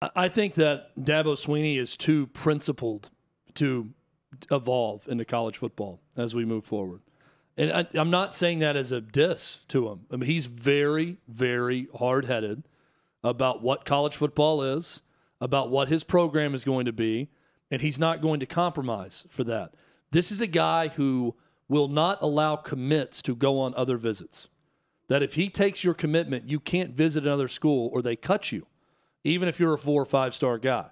I- think that Dabo Swinney is too principled to evolve into college football as we move forward. And I, I'm not saying that as a diss to him. I mean, he's very, very hard headed about what college football is, about what his program is going to be, and he's not going to compromise for that. This is a guy who will not allow commits to go on other visits. That if he takes your commitment, you can't visit another school or they cut you, even if you're a four or five star guy.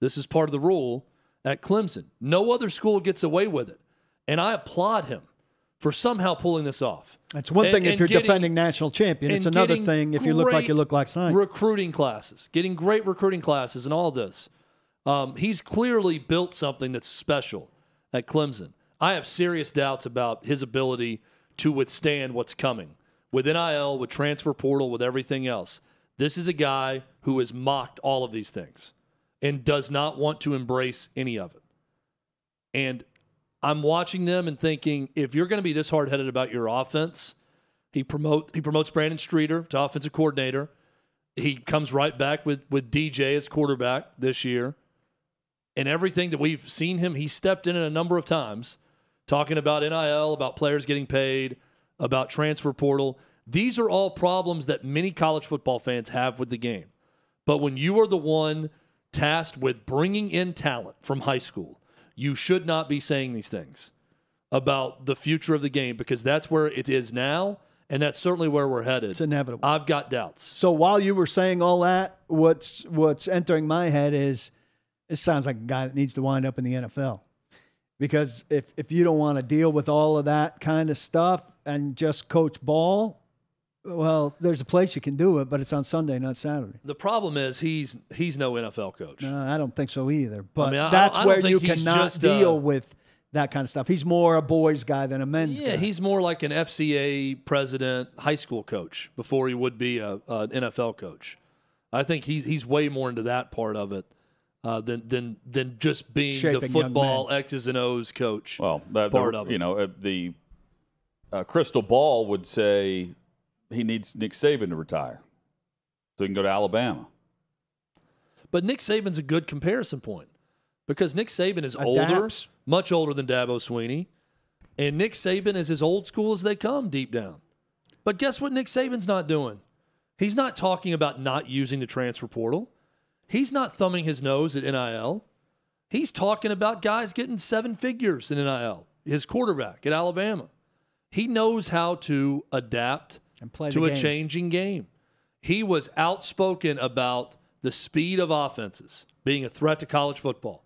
This is part of the rule at Clemson. No other school gets away with it. And I applaud him for somehow pulling this off. It's one And- thing if you're getting- defending national champion. It's another thing if you look like you look like science. Recruiting classes, getting great recruiting classes, and all this. Um, he's clearly built something that's special at Clemson. I have serious doubts about his ability to withstand what's coming with NIL, with transfer portal, with everything else. This is a guy who has mocked all of these things and does not want to embrace any of it. And I'm watching them and thinking, if you're going to be this hard headed about your offense, he promote he promotes Brandon Streeter to offensive coordinator. He comes right back with with DJ as quarterback this year. And everything that we've seen him, he stepped in a number of times, talking about NIL, about players getting paid, about transfer portal. These are all problems that many college football fans have with the game. But when you are the one tasked with bringing in talent from high school, you should not be saying these things about the future of the game because that's where it is now, and that's certainly where we're headed. It's inevitable. I've got doubts. So while you were saying all that, what's what's entering my head is it sounds like a guy that needs to wind up in the NFL. Because if if you don't want to deal with all of that kind of stuff and just coach ball, well, there's a place you can do it, but it's on Sunday, not Saturday. The problem is he's he's no NFL coach. No, I don't think so either. But mean, I- I that's don't where think you he's cannot just, uh, deal with that kind of stuff. He's more a boys guy than a men's Yeah, guy. he's more like an FCA president, high school coach before he would be a, an NFL coach. I think he's he's way more into that part of it uh, than than than just being Shaping the young football X's and O's coach. Well, that, part the, of it. you know, uh, the uh, crystal ball would say he needs Nick Saban to retire so he can go to Alabama. But Nick Saban's a good comparison point because Nick Saban is older, much older than Dabo Swinney, and Nick Saban is as old school as they come deep down. But guess what? Nick Saban's not doing. He's not talking about not using the transfer portal. He's not thumbing his nose at NIL. He's talking about guys getting seven figures in NIL. His quarterback at Alabama. He knows how to adapt And play to a changing game. He was outspoken about the speed of offenses being a threat to college football.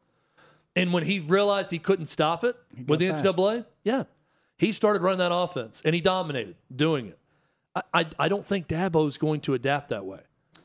And when he realized he couldn't stop it with the fast. NCAA, yeah, he started running that offense and he dominated doing it. I, I, I don't think Dabo's going to adapt that way.